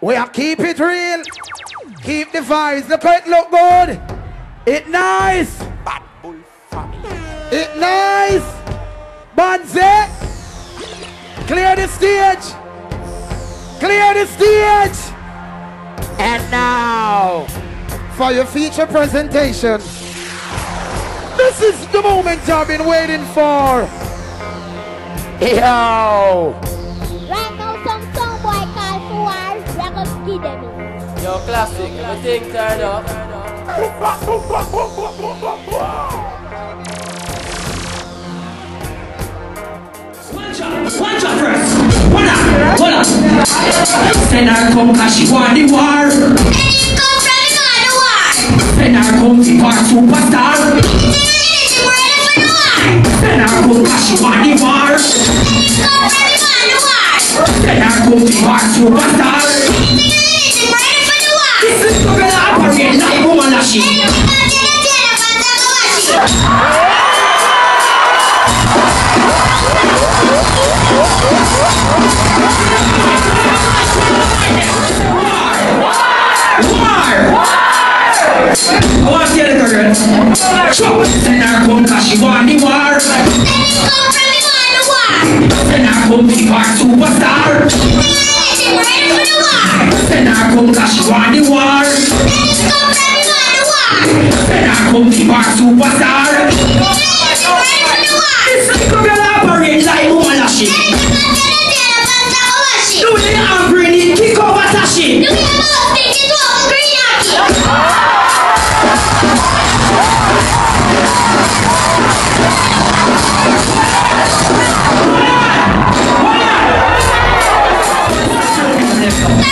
We are keep it real. Keep the vibes. Look how it look good. It nice. Bad Bull family. It nice. Banze. Clear the stage. Clear the stage. And now, for your feature presentation. This is the moment I've been waiting for. Yo. Classic, everything turned up. One shot, one first. Hold on, hold on. Send her come cause she want the war. Her come to war superstar. Send her come cause she want the war. Send her come to superstar. I want to hear the girl. Sure. Send her come cause she want the war. Send her come to war superstar. Send her come cause she want the war. Send her come to war superstar. This little girl operate like woman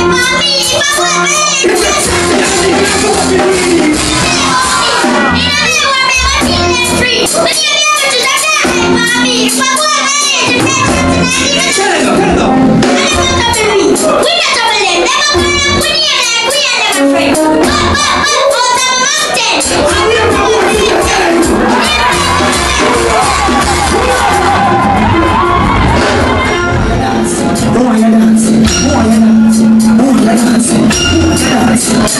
Tell them, tell them. Who want